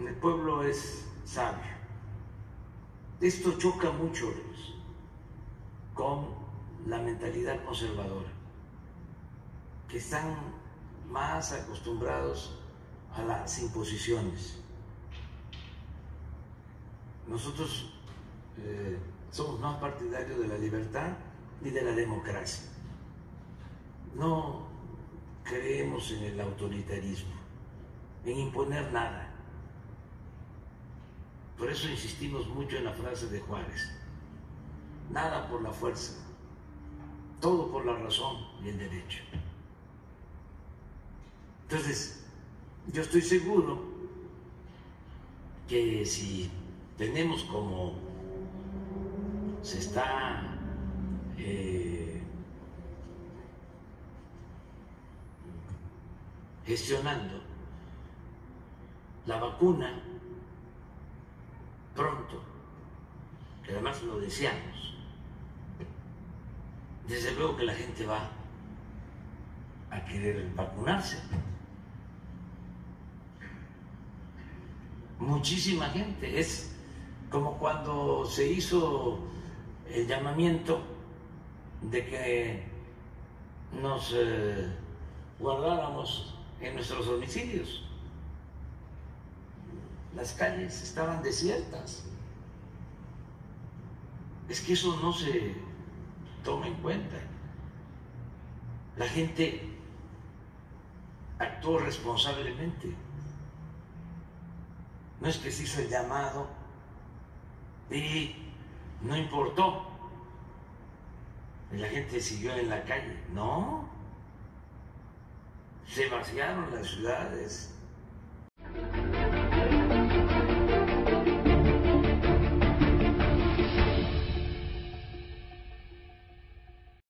el pueblo es sabio. Esto choca mucho con la mentalidad conservadora, que están más acostumbrados a las imposiciones. Nosotros eh, somos más partidarios de la libertad y de la democracia. No creemos en el autoritarismo, en imponer nada. Por eso insistimos mucho en la frase de Juárez. Nada por la fuerza, todo por la razón y el derecho. Entonces, yo estoy seguro que si tenemos como se está eh, gestionando la vacuna pronto, que además lo deseamos. Desde luego que la gente va a querer vacunarse. Muchísima gente. Es como cuando se hizo el llamamiento de que nos eh, guardáramos en nuestros domicilios. Las calles estaban desiertas. Es que eso no se toma en cuenta. La gente actuó responsablemente. No es que se hizo el llamado y no importó. La gente siguió en la calle. No. Se vaciaron las ciudades